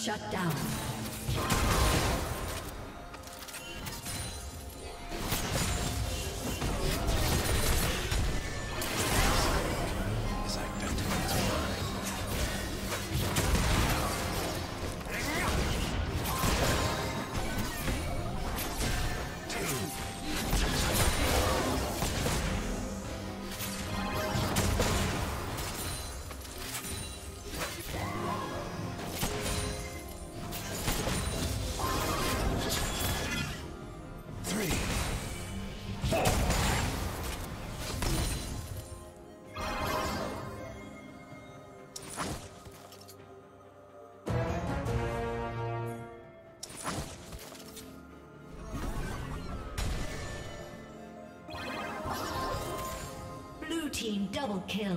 Shut down. Team double kill.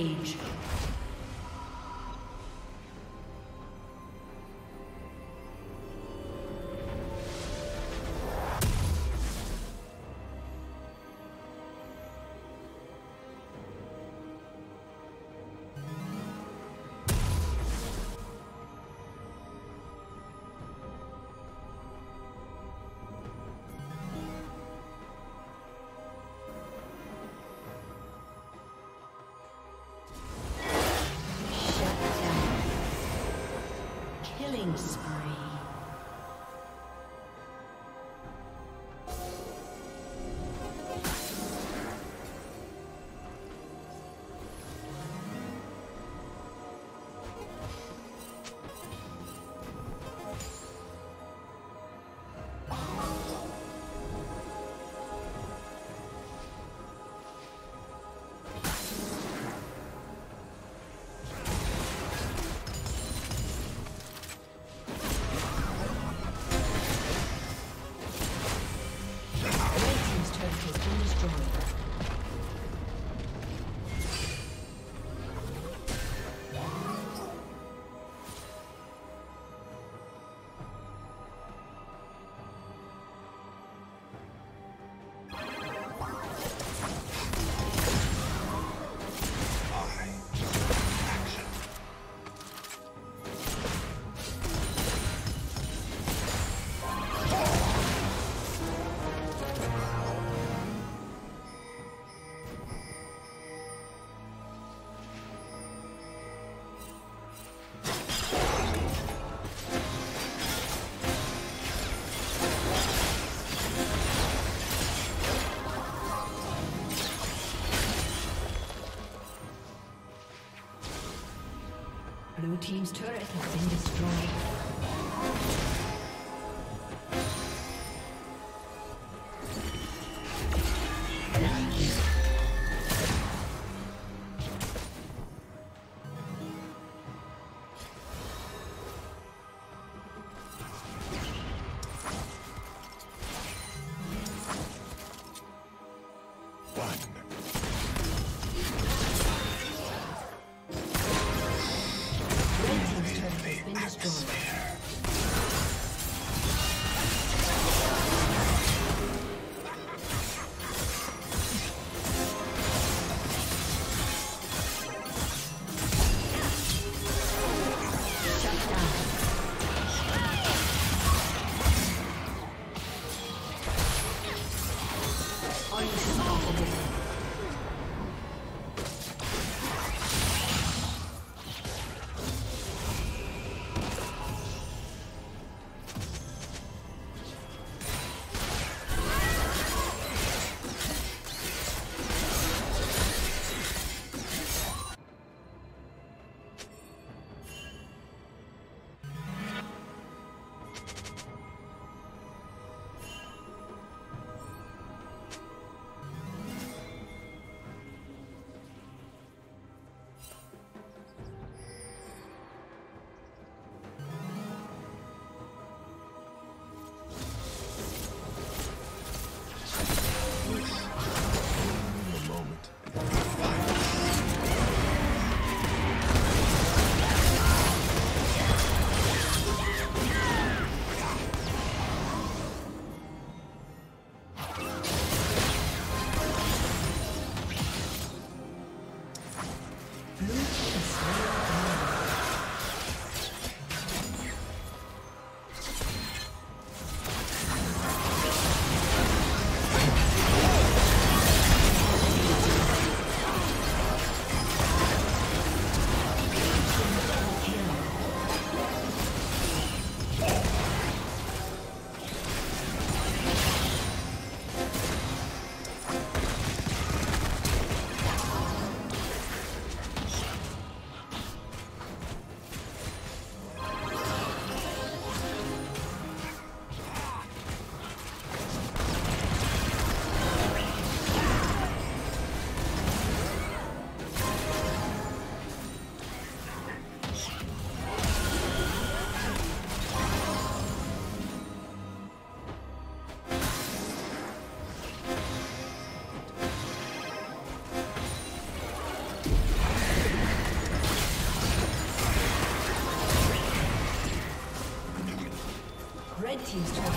Rampage. Has been destroyed. Team's turret